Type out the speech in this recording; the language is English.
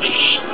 Shh.